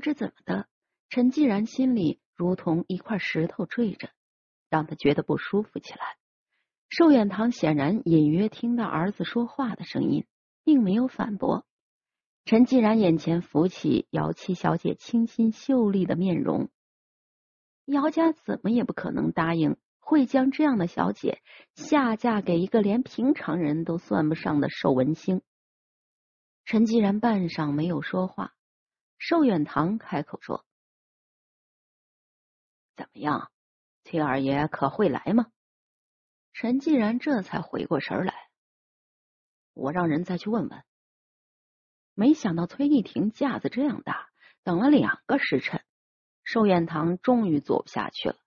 不知怎么的，陈继然心里如同一块石头坠着，让他觉得不舒服起来。寿远堂显然隐约听到儿子说话的声音，并没有反驳。陈继然眼前浮起姚七小姐清新秀丽的面容，姚家怎么也不可能答应会将这样的小姐下嫁给一个连平常人都算不上的寿文星。陈继然半晌没有说话，寿远堂开口说：“怎么样，崔二爷可会来吗？”陈继然这才回过神来，我让人再去问问。没想到崔玉婷架子这样大，等了两个时辰，寿远堂终于坐不下去了。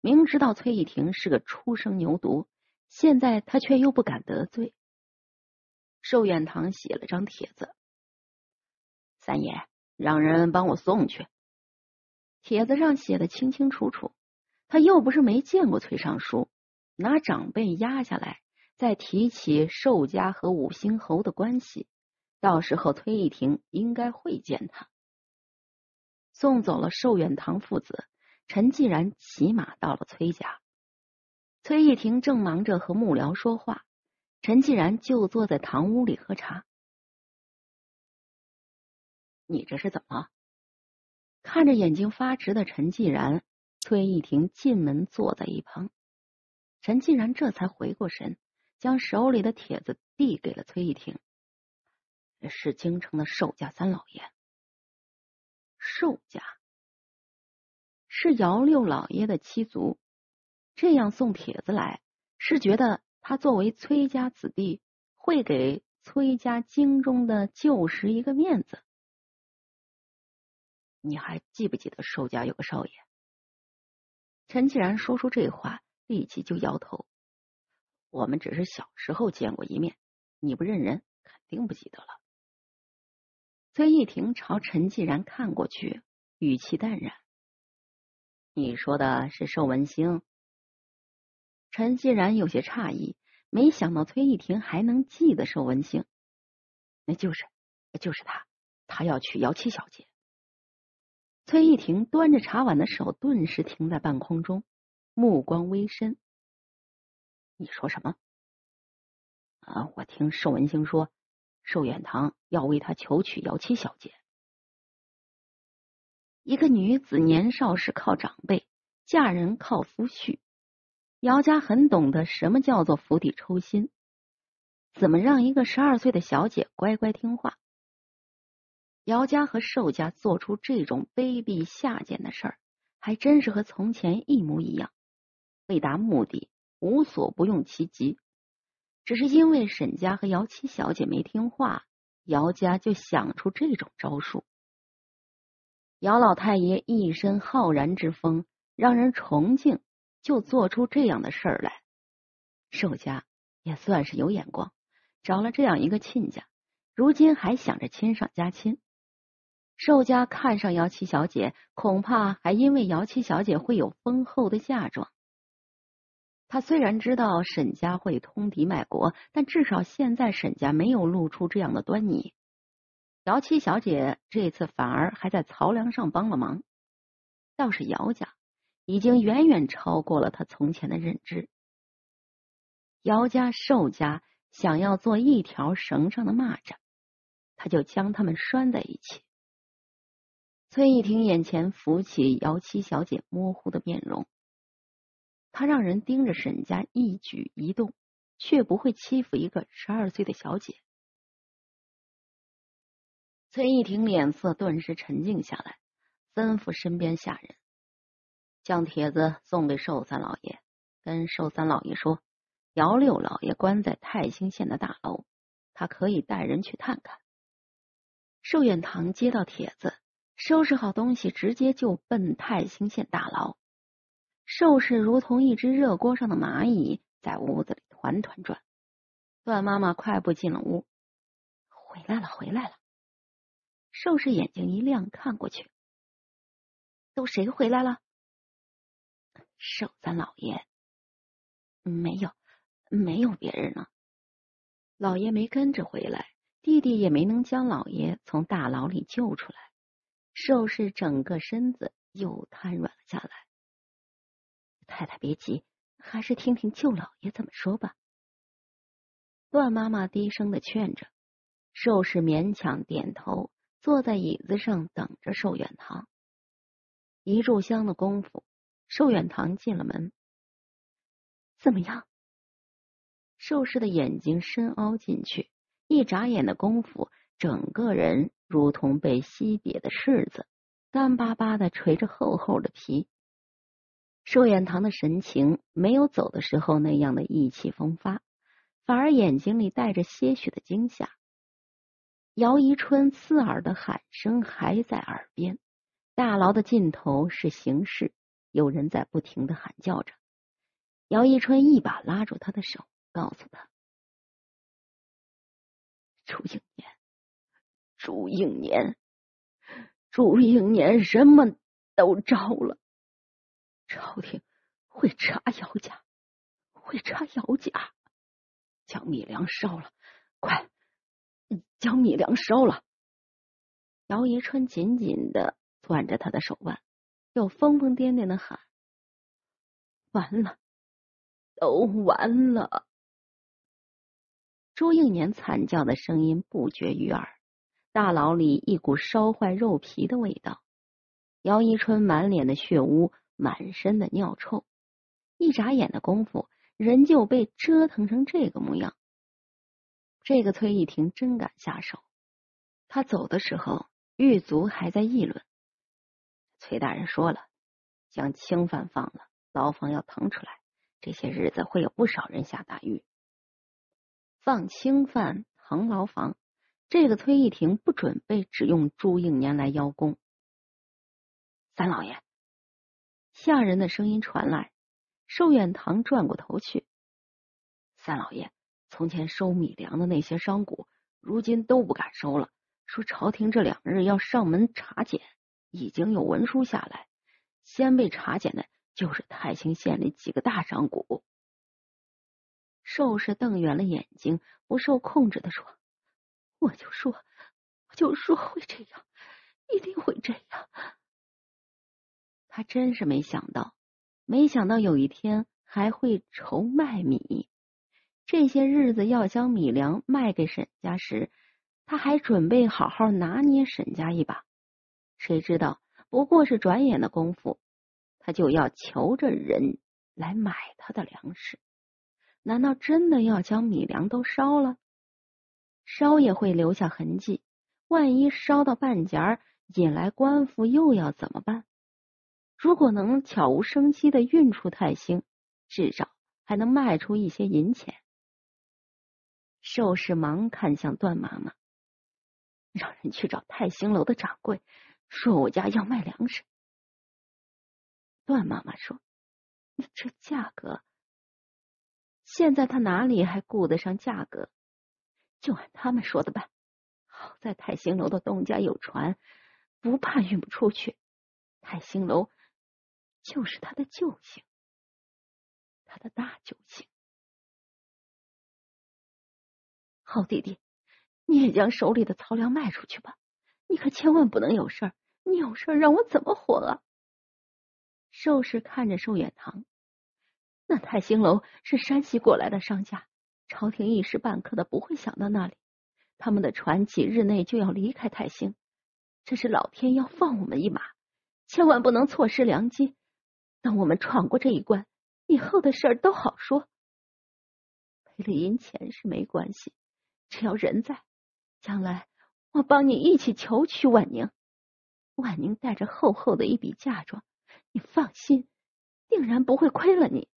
明知道崔玉婷是个初生牛犊，现在他却又不敢得罪。寿远堂写了张帖子：“三爷，让人帮我送去。”帖子上写的清清楚楚，他又不是没见过崔尚书。拿长辈压下来，再提起寿家和五星侯的关系，到时候崔义庭应该会见他。送走了寿远堂父子，陈继然骑马到了崔家。崔义庭正忙着和幕僚说话，陈继然就坐在堂屋里喝茶。你这是怎么？看着眼睛发直的陈继然，崔一庭进门坐在一旁。陈继然这才回过神，将手里的帖子递给了崔玉婷。是京城的寿家三老爷，寿家是姚六老爷的七族，这样送帖子来，是觉得他作为崔家子弟，会给崔家京中的旧时一个面子。你还记不记得寿家有个少爷？陈继然说出这话。立即就摇头。我们只是小时候见过一面，你不认人，肯定不记得了。崔义庭朝陈继然看过去，语气淡然：“你说的是寿文星？”陈继然有些诧异，没想到崔义庭还能记得寿文星。那就是，就是他，他要娶姚七小姐。崔义庭端着茶碗的手顿时停在半空中。目光微深，你说什么？啊！我听寿文星说，寿远堂要为他求娶姚七小姐。一个女子年少时靠长辈，嫁人靠夫婿。姚家很懂得什么叫做釜底抽薪，怎么让一个十二岁的小姐乖乖听话。姚家和寿家做出这种卑鄙下贱的事儿，还真是和从前一模一样。为达目的，无所不用其极。只是因为沈家和姚七小姐没听话，姚家就想出这种招数。姚老太爷一身浩然之风，让人崇敬，就做出这样的事儿来。寿家也算是有眼光，找了这样一个亲家，如今还想着亲上加亲。寿家看上姚七小姐，恐怕还因为姚七小姐会有丰厚的嫁妆。他虽然知道沈家会通敌卖国，但至少现在沈家没有露出这样的端倪。姚七小姐这次反而还在曹梁上帮了忙，倒是姚家已经远远超过了他从前的认知。姚家、寿家想要做一条绳上的蚂蚱，他就将他们拴在一起。崔一婷眼前浮起姚七小姐模糊的面容。他让人盯着沈家一举一动，却不会欺负一个十二岁的小姐。崔一婷脸色顿时沉静下来，吩咐身边下人将帖子送给寿三老爷，跟寿三老爷说，姚六老爷关在泰兴县的大牢，他可以带人去探看。寿远堂接到帖子，收拾好东西，直接就奔泰兴县大牢。寿氏如同一只热锅上的蚂蚁，在屋子里团团转。段妈妈快步进了屋，回来了，回来了。寿氏眼睛一亮，看过去，都谁回来了？寿三老爷，没有，没有别人了。老爷没跟着回来，弟弟也没能将老爷从大牢里救出来。寿氏整个身子又瘫软了下来。太太别急，还是听听舅老爷怎么说吧。段妈妈低声的劝着，寿氏勉强点头，坐在椅子上等着寿远堂。一炷香的功夫，寿远堂进了门。怎么样？寿氏的眼睛深凹进去，一眨眼的功夫，整个人如同被吸瘪的柿子，干巴巴的垂着厚厚的皮。寿远堂的神情没有走的时候那样的意气风发，反而眼睛里带着些许的惊吓。姚宜春刺耳的喊声还在耳边，大牢的尽头是刑室，有人在不停的喊叫着。姚宜春一把拉住他的手。告诉他，楚景年，朱应年，朱应年什么都招了。朝廷会查姚家，会查姚家，将米粮烧了，快将米粮烧了！姚宜春紧紧的攥着他的手腕，又疯疯癫癫的喊：“完了，都完了！”朱应年惨叫的声音不绝于耳，大牢里一股烧坏肉皮的味道。姚一春满脸的血污，满身的尿臭，一眨眼的功夫，人就被折腾成这个模样。这个崔义庭真敢下手。他走的时候，狱卒还在议论：“崔大人说了，将轻犯放了，牢房要腾出来，这些日子会有不少人下大狱。”放轻犯，腾牢房，这个崔义庭不准备只用朱应年来邀功。三老爷，下人的声音传来。寿远堂转过头去，三老爷，从前收米粮的那些商贾，如今都不敢收了，说朝廷这两日要上门查检，已经有文书下来，先被查检的就是泰兴县里几个大商贾。寿氏瞪圆了眼睛，不受控制的说：“我就说，我就说会这样，一定会这样。”他真是没想到，没想到有一天还会愁卖米。这些日子要将米粮卖给沈家时，他还准备好好拿捏沈家一把。谁知道，不过是转眼的功夫，他就要求着人来买他的粮食。难道真的要将米粮都烧了？烧也会留下痕迹，万一烧到半截儿，引来官府又要怎么办？如果能悄无声息的运出泰兴，至少还能卖出一些银钱。寿氏忙看向段妈妈，让人去找泰兴楼的掌柜，说我家要卖粮食。段妈妈说：“这价格……”现在他哪里还顾得上价格？就按他们说的办。好在泰兴楼的东家有船，不怕运不出去。泰兴楼就是他的救星，他的大救星。好弟弟，你也将手里的草粮卖出去吧。你可千万不能有事儿，你有事儿让我怎么活啊？寿氏看着寿远堂。那泰兴楼是山西过来的商家，朝廷一时半刻的不会想到那里。他们的船几日内就要离开泰兴，这是老天要放我们一马，千万不能错失良机。等我们闯过这一关，以后的事儿都好说。赔了银钱是没关系，只要人在，将来我帮你一起求娶婉宁。婉宁带着厚厚的一笔嫁妆，你放心，定然不会亏了你。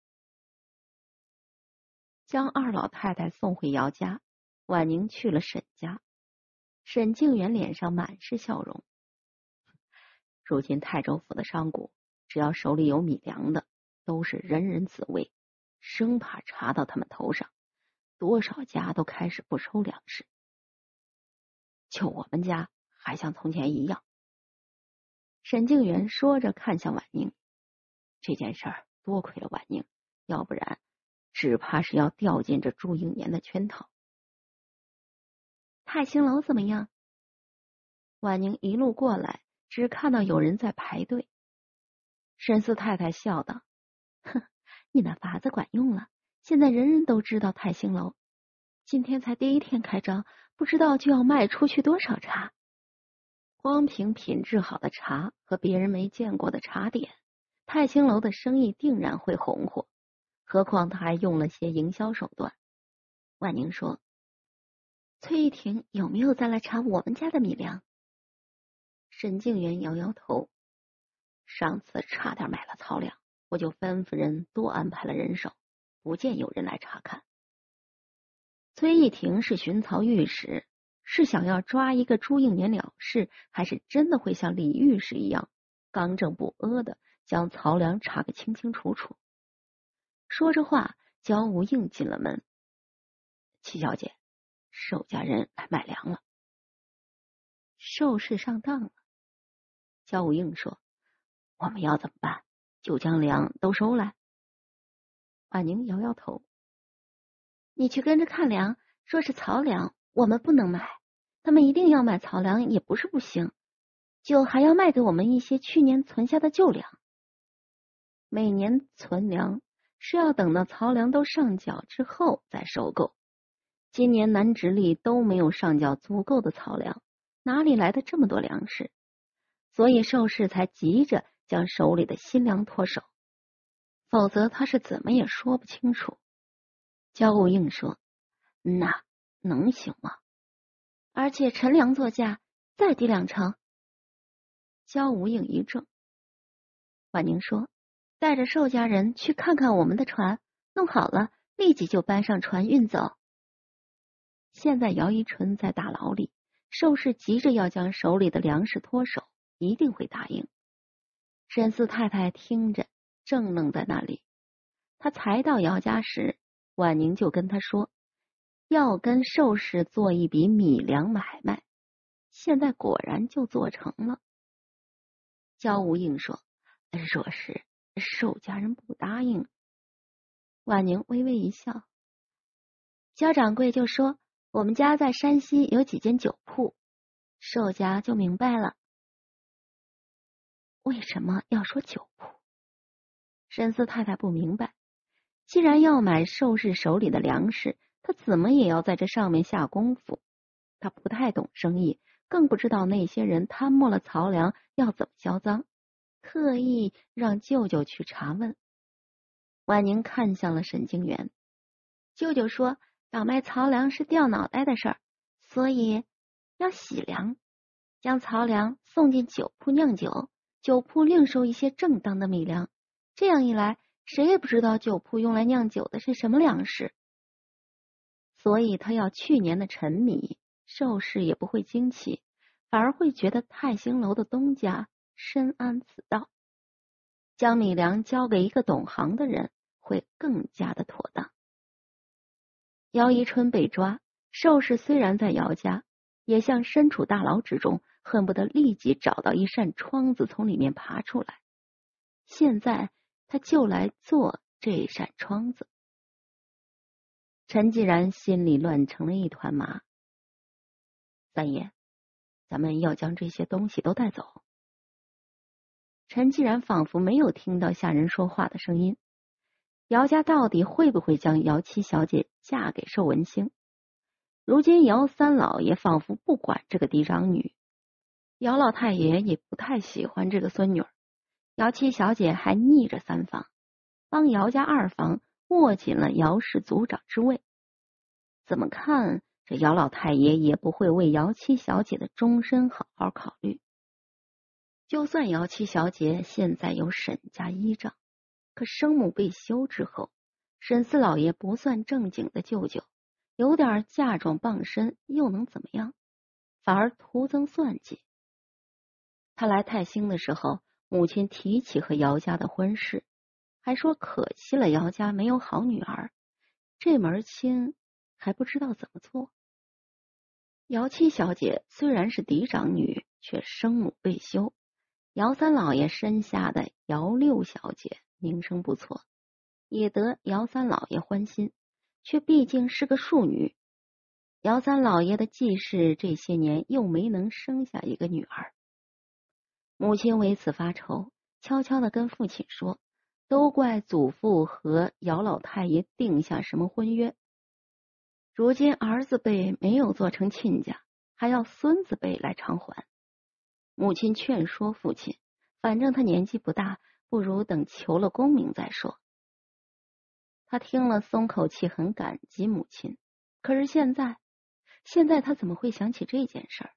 将二老太太送回姚家，婉宁去了沈家。沈静元脸上满是笑容。如今泰州府的商贾，只要手里有米粮的，都是人人自危，生怕查到他们头上。多少家都开始不收粮食，就我们家还像从前一样。沈静元说着，看向婉宁。这件事儿多亏了婉宁，要不然。只怕是要掉进这朱应年的圈套。泰兴楼怎么样？婉宁一路过来，只看到有人在排队。沈四太太笑道：“哼，你那法子管用了，现在人人都知道泰兴楼。今天才第一天开张，不知道就要卖出去多少茶。光凭品质好的茶和别人没见过的茶点，泰兴楼的生意定然会红火。何况他还用了些营销手段。”万宁说。崔玉婷有没有再来查我们家的米粮？沈静元摇摇头。上次差点买了曹粮，我就吩咐人多安排了人手，不见有人来查看。崔玉婷是寻曹御史，是想要抓一个朱应年了事，还是真的会像李御史一样刚正不阿的将曹粮查个清清楚楚？说着话，焦无应进了门。七小姐。寿家人来买粮了，寿事上当了。焦无应说：“我们要怎么办？就将粮都收来。”婉宁摇摇头：“你去跟着看粮，说是草粮，我们不能买。他们一定要买草粮，也不是不行，就还要卖给我们一些去年存下的旧粮。每年存粮是要等到曹粮都上缴之后再收购。”今年南直隶都没有上缴足够的草粮，哪里来的这么多粮食？所以寿氏才急着将手里的新粮脱手，否则他是怎么也说不清楚。焦无应说：“那能行吗？而且陈粮作价再低两成。”焦无应一怔。婉宁说：“带着寿家人去看看我们的船，弄好了立即就搬上船运走。”现在姚一春在大牢里，寿氏急着要将手里的粮食脱手，一定会答应。沈四太太听着，正愣在那里。他才到姚家时，婉宁就跟他说要跟寿氏做一笔米粮买卖，现在果然就做成了。焦无应说：“若是寿家人不答应，婉宁微微一笑，肖掌柜就说。”我们家在山西有几间酒铺，寿家就明白了，为什么要说酒铺？沈四太太不明白，既然要买寿氏手里的粮食，他怎么也要在这上面下功夫。他不太懂生意，更不知道那些人贪没了曹粮要怎么销赃，特意让舅舅去查问。婉宁看向了沈静元，舅舅说。倒卖曹粮是掉脑袋的事儿，所以要洗粮，将曹粮送进酒铺酿酒，酒铺另收一些正当的米粮。这样一来，谁也不知道酒铺用来酿酒的是什么粮食。所以他要去年的陈米，寿氏也不会惊奇，反而会觉得泰兴楼的东家深谙此道，将米粮交给一个懂行的人，会更加的妥当。姚一春被抓，寿氏虽然在姚家，也像身处大牢之中，恨不得立即找到一扇窗子从里面爬出来。现在他就来做这扇窗子。陈继然心里乱成了一团麻。三爷，咱们要将这些东西都带走。陈继然仿佛没有听到下人说话的声音。姚家到底会不会将姚七小姐嫁给寿文兴？如今姚三老爷仿佛不管这个嫡长女，姚老太爷也不太喜欢这个孙女儿。姚七小姐还逆着三房，帮姚家二房握紧了姚氏族长之位。怎么看这姚老太爷也不会为姚七小姐的终身好好考虑。就算姚七小姐现在有沈家依仗。可生母被休之后，沈四老爷不算正经的舅舅，有点嫁妆傍身又能怎么样？反而徒增算计。他来泰兴的时候，母亲提起和姚家的婚事，还说可惜了姚家没有好女儿，这门亲还不知道怎么做。姚七小姐虽然是嫡长女，却生母被休。姚三老爷身下的姚六小姐。名声不错，也得姚三老爷欢心，却毕竟是个庶女。姚三老爷的继室这些年又没能生下一个女儿，母亲为此发愁，悄悄的跟父亲说：“都怪祖父和姚老太爷定下什么婚约，如今儿子辈没有做成亲家，还要孙子辈来偿还。”母亲劝说父亲：“反正他年纪不大，不如等求了功名再说。”他听了松口气，很感激母亲。可是现在，现在他怎么会想起这件事儿？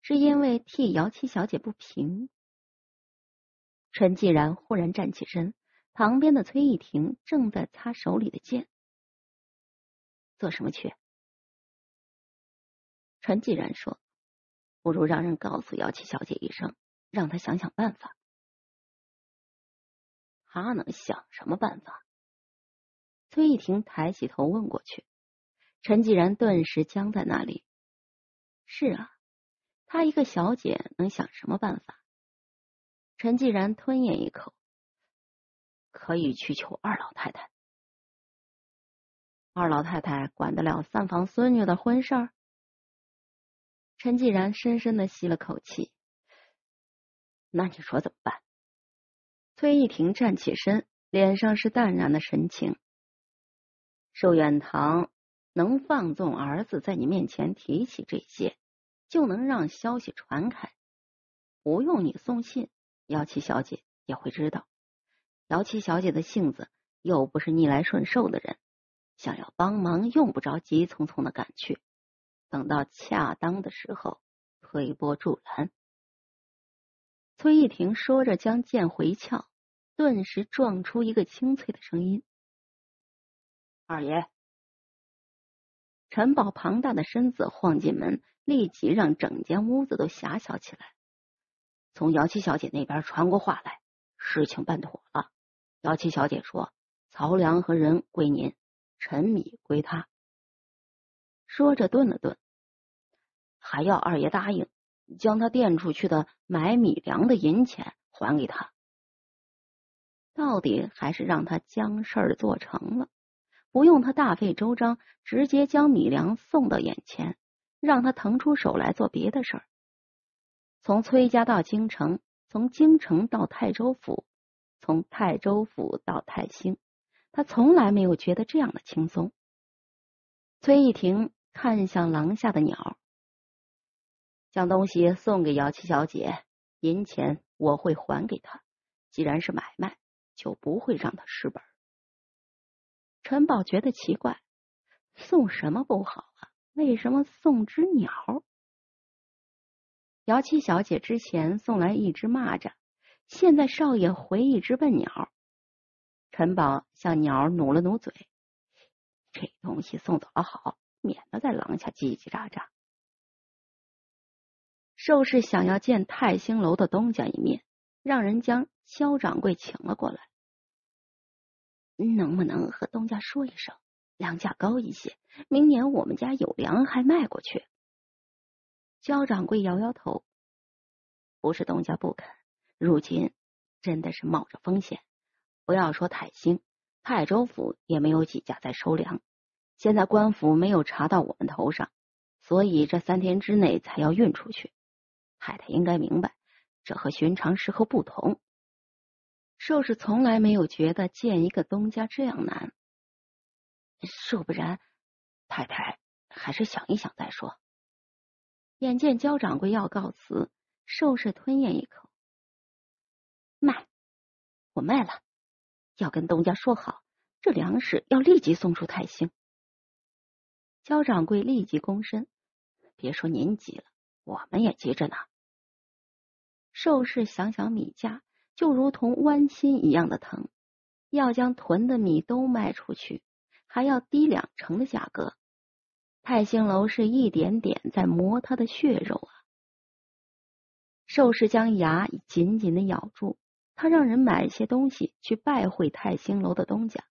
是因为替姚七小姐不平。陈继然忽然站起身，旁边的崔玉婷正在擦手里的剑。做什么去？陈继然说：“不如让人告诉姚七小姐一声，让她想想办法。”他能想什么办法？崔玉婷抬起头问过去，陈继然顿时僵在那里。是啊。她一个小姐能想什么办法？陈继然吞咽一口，可以去求二老太太。二老太太管得了三房孙女的婚事儿？陈继然深深的吸了口气。那你说怎么办？崔玉婷站起身，脸上是淡然的神情。寿远堂能放纵儿子在你面前提起这些？就能让消息传开，不用你送信，姚七小姐也会知道。姚七小姐的性子又不是逆来顺受的人，想要帮忙用不着急匆匆的赶去，等到恰当的时候推波助澜。崔玉婷说着，将剑回鞘，顿时撞出一个清脆的声音：“二爷。”陈宝庞大的身子晃进门。立即让整间屋子都狭小起来。从姚七小姐那边传过话来，事情办妥了。姚七小姐说：“曹良和人归您，陈米归他。”说着顿了顿，还要二爷答应将他垫出去的买米粮的银钱还给他。到底还是让他将事儿做成了，不用他大费周章，直接将米粮送到眼前。让他腾出手来做别的事儿。从崔家到京城，从京城到泰州府，从泰州府到泰兴，他从来没有觉得这样的轻松。崔玉婷看向廊下的鸟，将东西送给姚七小姐，银钱我会还给她。既然是买卖，就不会让她失本。陈宝觉得奇怪，送什么不好啊？为什么送只鸟？姚七小姐之前送来一只蚂蚱，现在少爷回一只笨鸟。陈宝向鸟努了努嘴，这东西送走了好，免得在廊下叽叽喳喳。寿氏想要见泰兴楼的东家一面，让人将肖掌柜请了过来。能不能和东家说一声？粮价高一些，明年我们家有粮还卖过去。肖掌柜摇摇头，不是东家不肯，如今真的是冒着风险。不要说泰兴，泰州府也没有几家在收粮。现在官府没有查到我们头上，所以这三天之内才要运出去。太太应该明白，这和寻常时候不同。寿氏从来没有觉得见一个东家这样难。说不然，太太还是想一想再说。眼见焦掌柜要告辞，寿氏吞咽一口，卖，我卖了，要跟东家说好，这粮食要立即送出泰兴。焦掌柜立即躬身，别说您急了，我们也急着呢。寿氏想想米价，就如同剜心一样的疼，要将囤的米都卖出去。还要低两成的价格，泰兴楼是一点点在磨他的血肉啊！寿氏将牙紧紧的咬住，他让人买些东西去拜会泰兴楼的东家，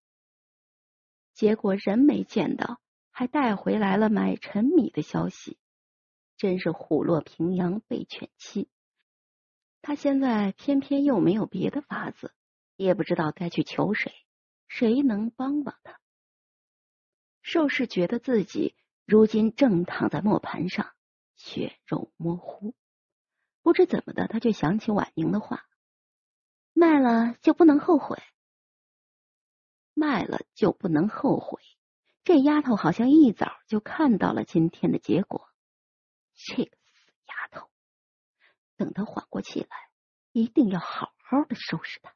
结果人没见到，还带回来了买陈米的消息，真是虎落平阳被犬欺。他现在偏偏又没有别的法子，也不知道该去求谁，谁能帮帮他？寿氏觉得自己如今正躺在磨盘上，血肉模糊，不知怎么的，他就想起婉宁的话：“卖了就不能后悔，卖了就不能后悔。”这丫头好像一早就看到了今天的结果，这个等他缓过气来一定要好好的收拾他。